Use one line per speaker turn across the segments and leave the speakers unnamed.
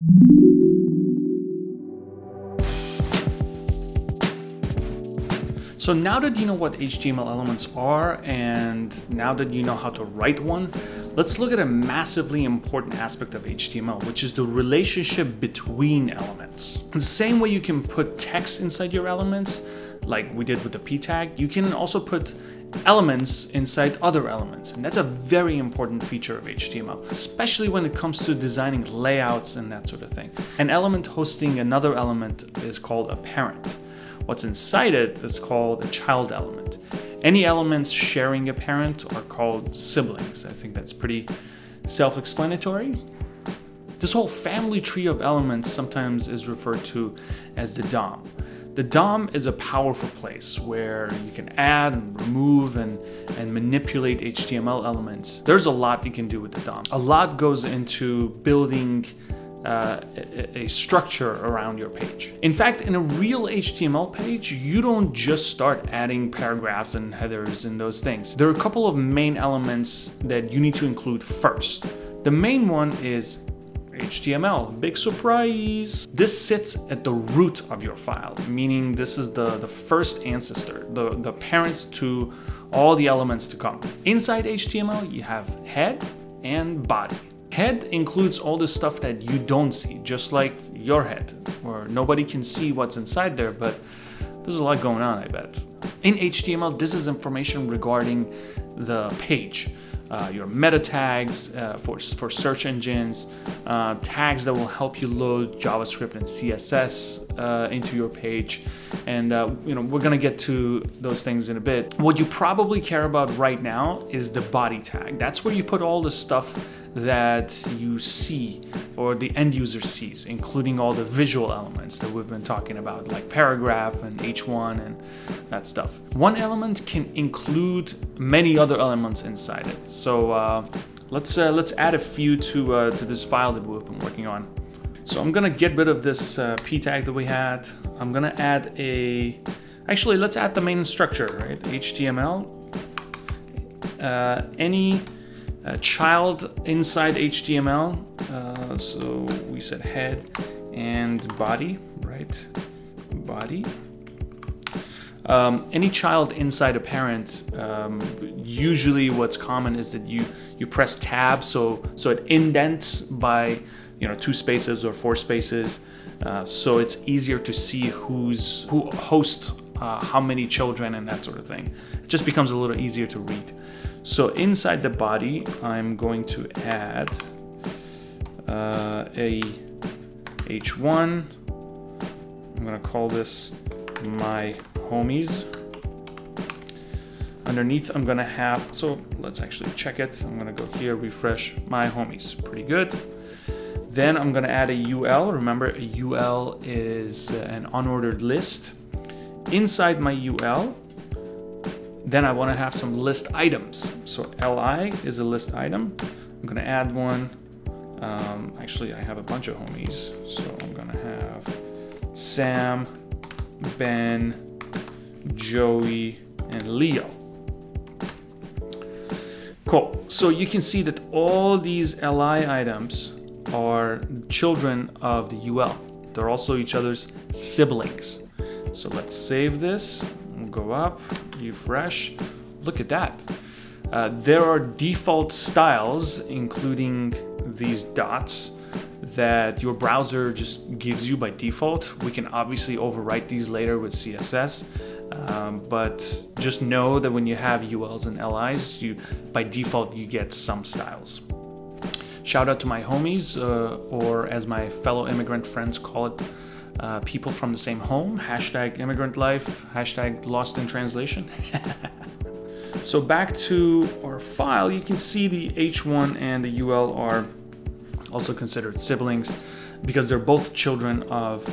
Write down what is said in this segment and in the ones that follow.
So now that you know what HTML elements are and now that you know how to write one, let's look at a massively important aspect of HTML, which is the relationship between elements. The same way you can put text inside your elements, like we did with the p tag, you can also put elements inside other elements. And that's a very important feature of HTML, especially when it comes to designing layouts and that sort of thing. An element hosting another element is called a parent. What's inside it is called a child element. Any elements sharing a parent are called siblings. I think that's pretty self-explanatory. This whole family tree of elements sometimes is referred to as the DOM. The DOM is a powerful place where you can add and remove and, and manipulate HTML elements. There's a lot you can do with the DOM. A lot goes into building uh, a, a structure around your page. In fact, in a real HTML page, you don't just start adding paragraphs and headers and those things. There are a couple of main elements that you need to include first. The main one is HTML, big surprise. This sits at the root of your file, meaning this is the, the first ancestor, the, the parent to all the elements to come. Inside HTML, you have head and body. Head includes all the stuff that you don't see, just like your head, where nobody can see what's inside there, but there's a lot going on, I bet. In HTML, this is information regarding the page. Uh, your meta tags uh, for, for search engines, uh, tags that will help you load JavaScript and CSS uh, into your page. And uh, you know we're gonna get to those things in a bit. What you probably care about right now is the body tag. That's where you put all the stuff that you see or the end user sees, including all the visual elements that we've been talking about, like paragraph and H1 and that stuff. One element can include many other elements inside it. So uh, let's uh, let's add a few to uh, to this file that we've been working on. So I'm gonna get rid of this uh, p tag that we had. I'm gonna add a actually let's add the main structure, right? HTML. Uh, any uh, child inside HTML. Uh, so we said head and body, right? Body. Um, any child inside a parent, um, usually what's common is that you you press tab, so so it indents by you know two spaces or four spaces, uh, so it's easier to see who's who hosts uh, how many children and that sort of thing. It just becomes a little easier to read. So inside the body, I'm going to add uh, a H1. I'm gonna call this my homies. Underneath, I'm gonna have, so let's actually check it. I'm gonna go here, refresh my homies, pretty good. Then I'm gonna add a UL. Remember, a UL is an unordered list. Inside my UL, then I want to have some list items. So li is a list item. I'm going to add one. Um, actually, I have a bunch of homies. So I'm to have Sam, Ben, Joey, and Leo. Cool. So you can see that all these li items are children of the ul. They're also each other's siblings. So let's save this. We'll go up refresh. Look at that. Uh, there are default styles, including these dots, that your browser just gives you by default. We can obviously overwrite these later with CSS, um, but just know that when you have ULs and LIs, you by default you get some styles. Shout out to my homies, uh, or as my fellow immigrant friends call it, uh, people from the same home, hashtag immigrant life, hashtag lost in translation. so back to our file, you can see the H1 and the UL are also considered siblings because they're both children of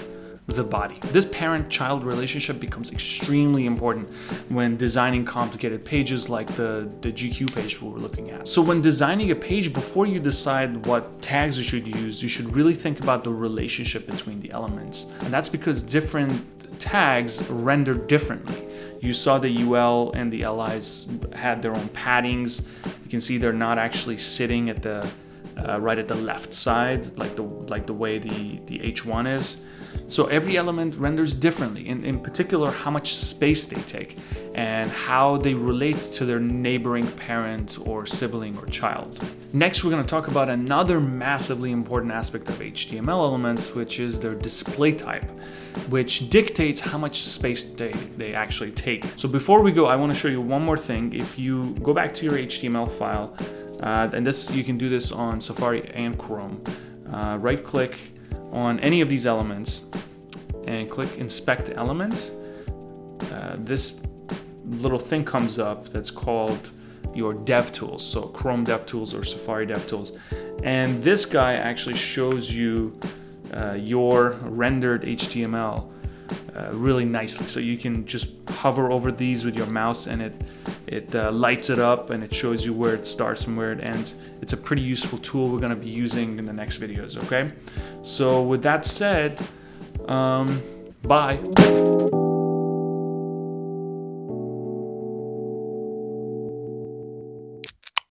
the body. This parent-child relationship becomes extremely important when designing complicated pages like the, the GQ page we were looking at. So when designing a page, before you decide what tags you should use, you should really think about the relationship between the elements. And that's because different tags render differently. You saw the UL and the LIs had their own paddings. You can see they're not actually sitting at the uh, right at the left side, like the like the way the the H1 is. So every element renders differently, in, in particular how much space they take and how they relate to their neighboring parent or sibling or child. Next, we're going to talk about another massively important aspect of HTML elements, which is their display type, which dictates how much space they, they actually take. So before we go, I want to show you one more thing. If you go back to your HTML file, uh, and this you can do this on Safari and Chrome, uh, right click on any of these elements and click inspect element, uh, this little thing comes up that's called your DevTools, so Chrome DevTools or Safari DevTools. And this guy actually shows you uh, your rendered HTML uh, really nicely. So you can just hover over these with your mouse and it it uh, lights it up and it shows you where it starts and where it ends. It's a pretty useful tool we're to be using in the next videos, okay? So with that said, um, bye.